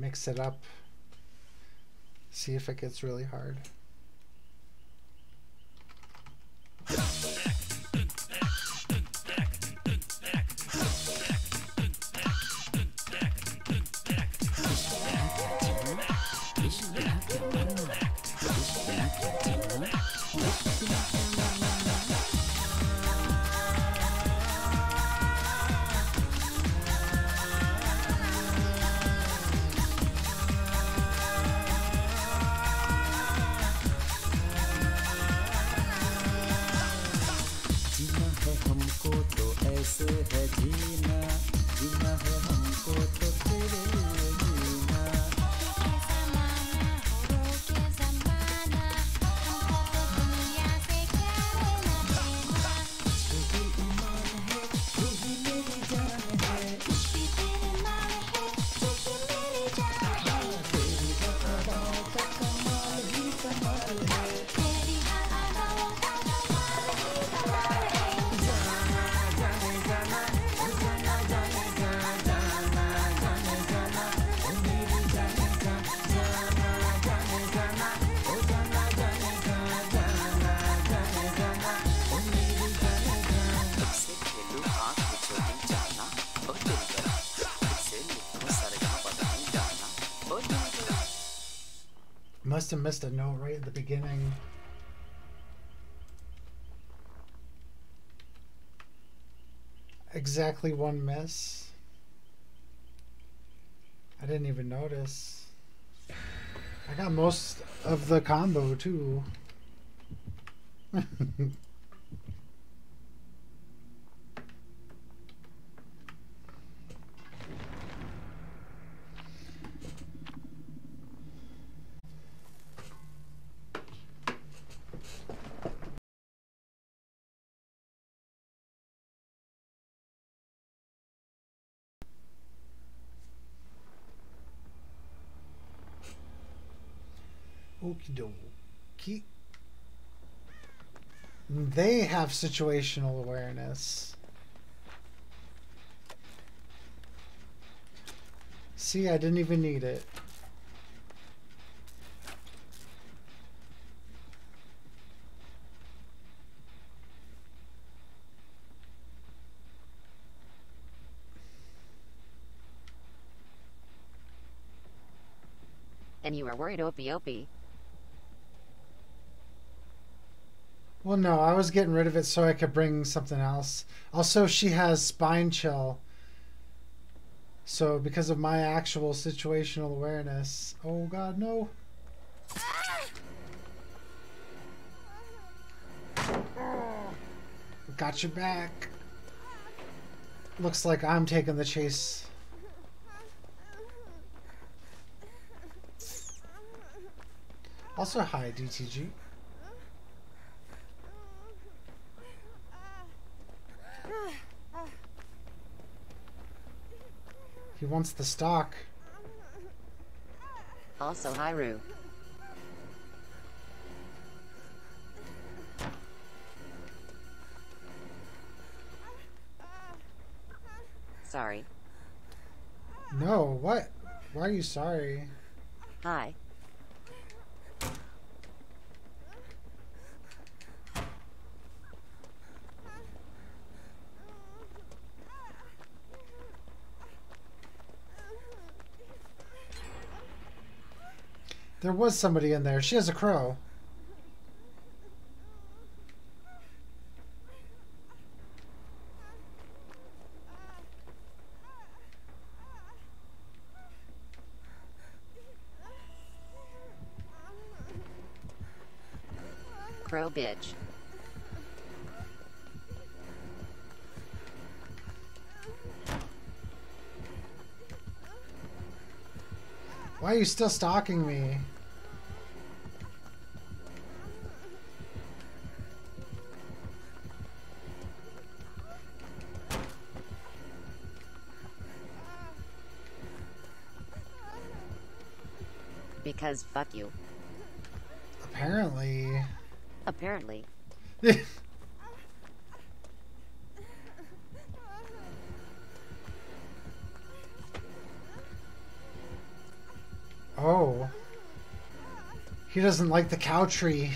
mix it up. See if it gets really hard. Must have missed a note right at the beginning. Exactly one miss. I didn't even notice. I got most of the combo too. Okie dokie. They have situational awareness. See, I didn't even need it. And you are worried opie opie. Well, no, I was getting rid of it so I could bring something else. Also, she has spine chill. So, because of my actual situational awareness. Oh, God, no. Got your back. Looks like I'm taking the chase. Also, hi, DTG. He wants the stalk. Also Hyru. Sorry. No, what? Why are you sorry? Hi. Was somebody in there. She has a crow. Crow bitch. Why are you still stalking me? Because fuck you. Apparently. Apparently. Oh. He doesn't like the cow tree.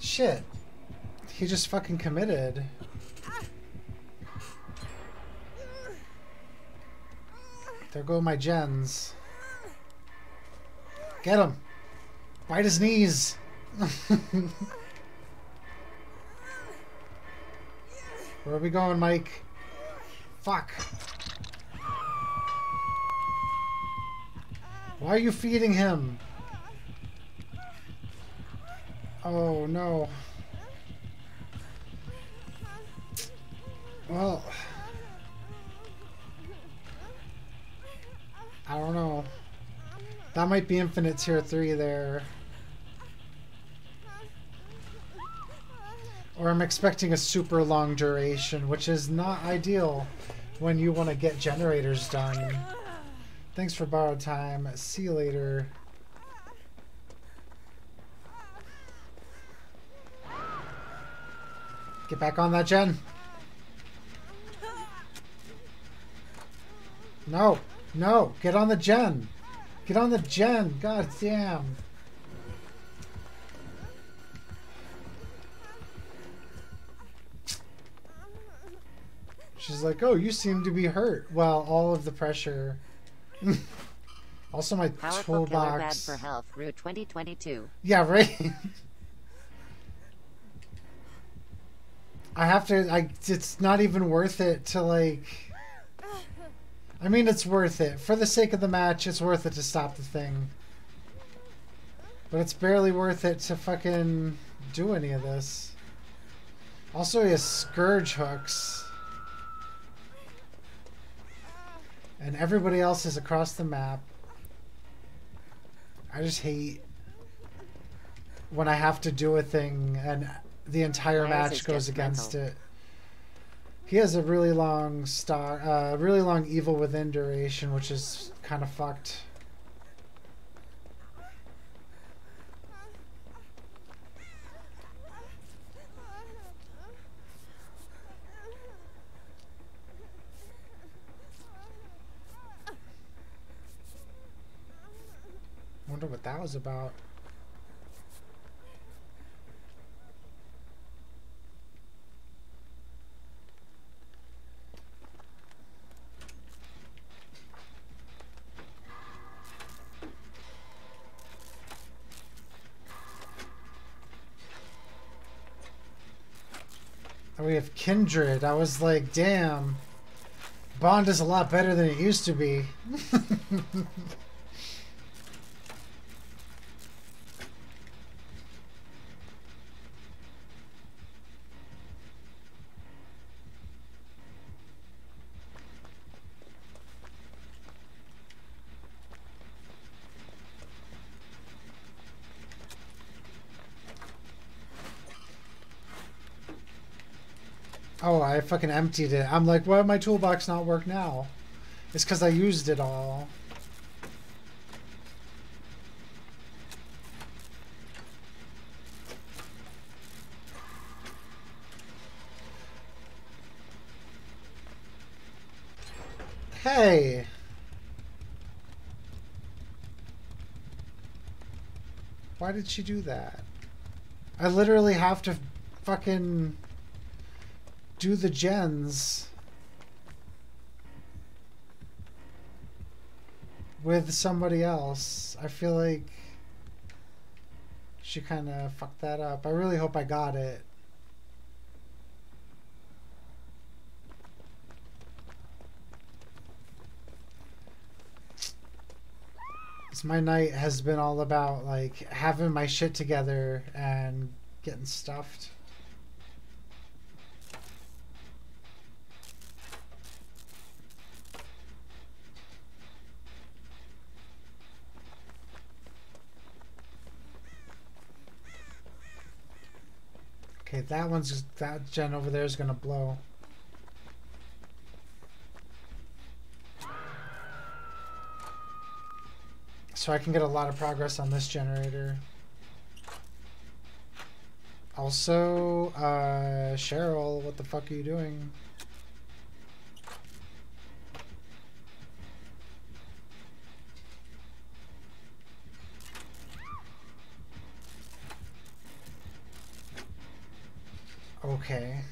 Shit. He just fucking committed. There go my gens. Get him. Bite his knees. Where are we going, Mike? Fuck. Why are you feeding him? Oh, no. Well... That might be Infinite Tier 3 there. Or I'm expecting a super long duration, which is not ideal when you want to get generators done. Thanks for borrowed time. See you later. Get back on that gen. No, no, get on the gen. Get on the gen. God damn. She's like, oh, you seem to be hurt. Well, all of the pressure. also, my Powerful toolbox. for health. Route 2022. Yeah, right. I have to. I. It's not even worth it to like. I mean, it's worth it for the sake of the match. It's worth it to stop the thing. But it's barely worth it to fucking do any of this. Also, he has scourge hooks. And everybody else is across the map. I just hate when I have to do a thing and the entire Myers match goes against mental. it. He has a really long star, uh, really long evil within duration, which is kind of fucked. Wonder what that was about. We have Kindred. I was like, damn. Bond is a lot better than it used to be. Oh, I fucking emptied it. I'm like, why my toolbox not work now? It's because I used it all. Hey! Why did she do that? I literally have to fucking do the gens with somebody else. I feel like she kind of fucked that up. I really hope I got it. My night has been all about like having my shit together and getting stuffed. Okay, that one's that gen over there is gonna blow. So I can get a lot of progress on this generator. Also, uh, Cheryl, what the fuck are you doing? Okay.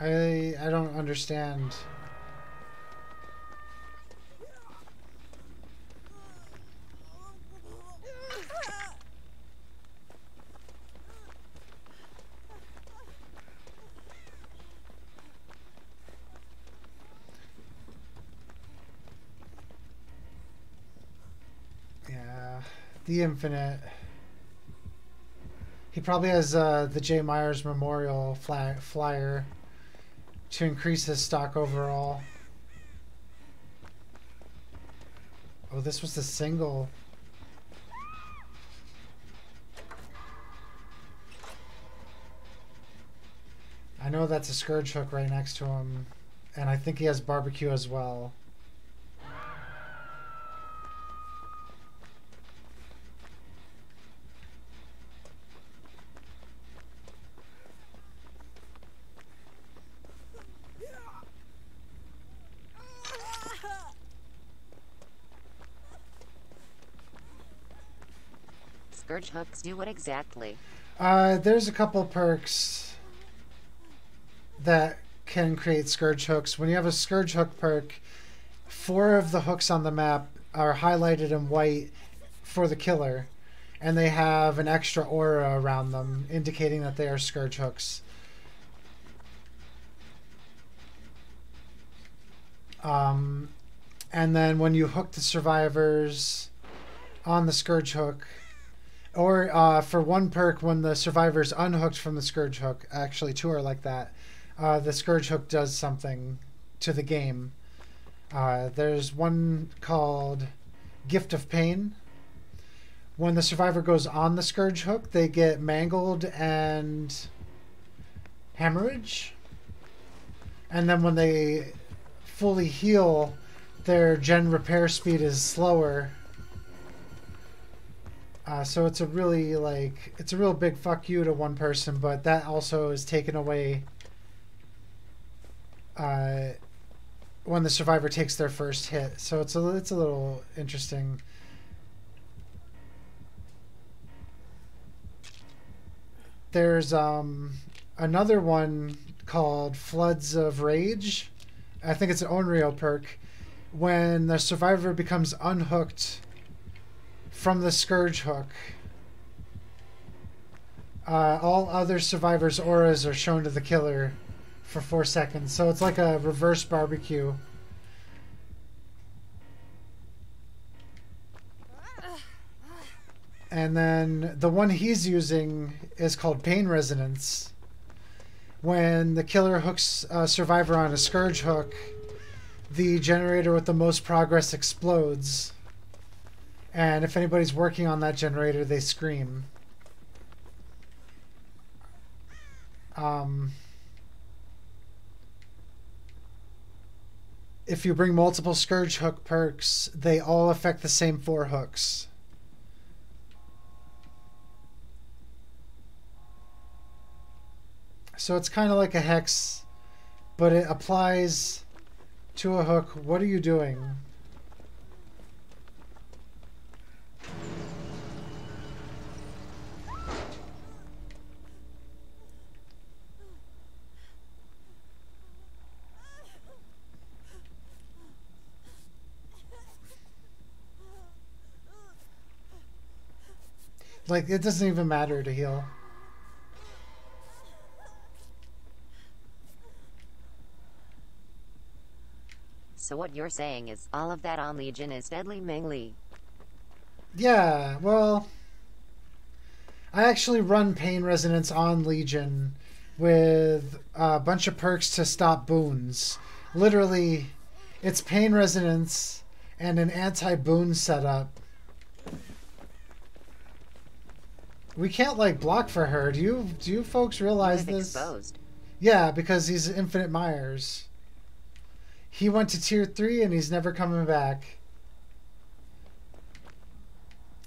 I I don't understand. Yeah, the infinite. He probably has uh, the Jay Myers Memorial fly- flyer to increase his stalk overall. Oh, this was the single. I know that's a Scourge Hook right next to him, and I think he has barbecue as well. Hooks do what exactly? Uh, there's a couple perks that can create scourge hooks. When you have a scourge hook perk, four of the hooks on the map are highlighted in white for the killer, and they have an extra aura around them, indicating that they are scourge hooks. Um, and then when you hook the survivors on the scourge hook, or uh, for one perk, when the survivor's unhooked from the Scourge Hook, actually two are like that, uh, the Scourge Hook does something to the game. Uh, there's one called Gift of Pain. When the survivor goes on the Scourge Hook, they get mangled and hemorrhage. And then when they fully heal, their gen repair speed is slower. Uh, so it's a really like it's a real big fuck you to one person, but that also is taken away uh, when the survivor takes their first hit. So it's a it's a little interesting. There's um, another one called Floods of Rage. I think it's an Onryo perk. When the survivor becomes unhooked from the Scourge Hook. Uh, all other survivors' auras are shown to the killer for four seconds. So it's like a reverse barbecue. And then the one he's using is called Pain Resonance. When the killer hooks a survivor on a Scourge Hook, the generator with the most progress explodes. And if anybody's working on that generator, they scream. Um, if you bring multiple Scourge Hook perks, they all affect the same four hooks. So it's kind of like a hex, but it applies to a hook. What are you doing? Like, it doesn't even matter to heal. So what you're saying is all of that on Legion is deadly Mingli. Yeah, well, I actually run Pain Resonance on Legion with a bunch of perks to stop boons. Literally, it's Pain Resonance and an anti boon setup. We can't like block for her. Do you do you folks realize this? exposed. Yeah, because he's Infinite Myers. He went to tier three and he's never coming back.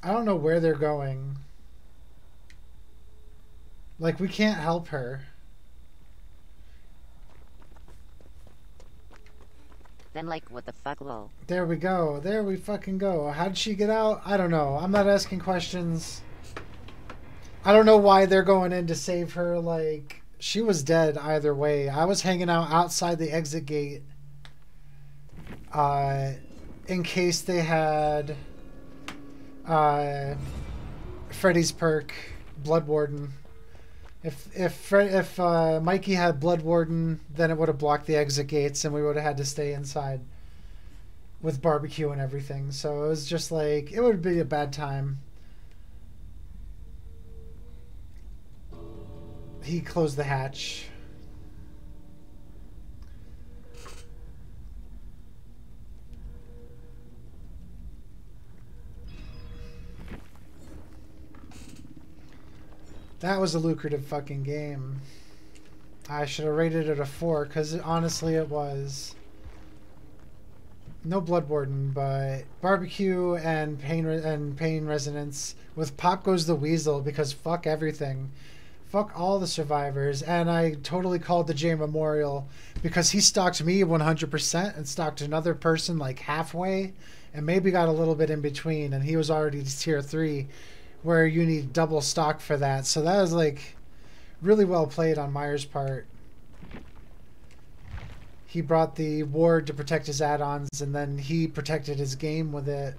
I don't know where they're going. Like, we can't help her. Then like what the fuck lol. There we go. There we fucking go. How'd she get out? I don't know. I'm not asking questions. I don't know why they're going in to save her. Like, she was dead either way. I was hanging out outside the exit gate uh, in case they had uh, Freddy's perk, Blood Warden. If if if uh, Mikey had Blood Warden, then it would have blocked the exit gates, and we would have had to stay inside with barbecue and everything. So it was just like it would be a bad time. He closed the hatch. That was a lucrative fucking game. I should have rated it a four because honestly it was. No Blood Warden, but barbecue and pain and pain resonance with Pop Goes the Weasel because fuck everything, fuck all the survivors, and I totally called the Jay Memorial because he stalked me 100% and stalked another person like halfway, and maybe got a little bit in between, and he was already tier three, where you need double stalk for that. So that was like really well played on Meyer's part. He brought the ward to protect his add-ons, and then he protected his game with it.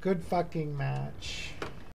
Good fucking match.